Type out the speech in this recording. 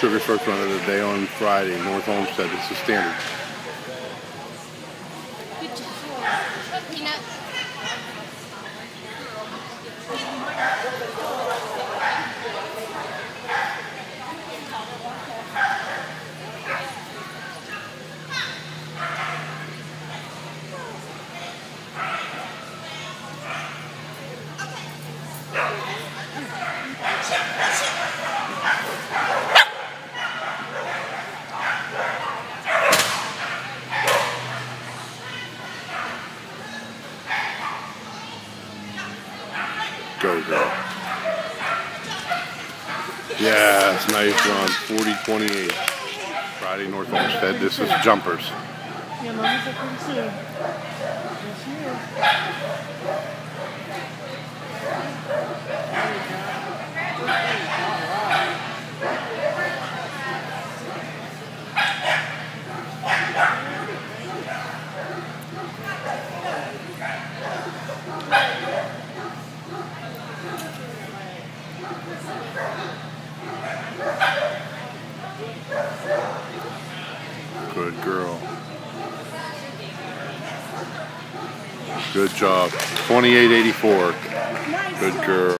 Sugar's first run of the day on Friday, North Olmsted. It's the standard. Good Go, girl. Yeah, it's nice run. 40 28. Friday, North Olmsted. This is Jumpers. Yeah, she is. Good girl. Good job. 2884. Good girl.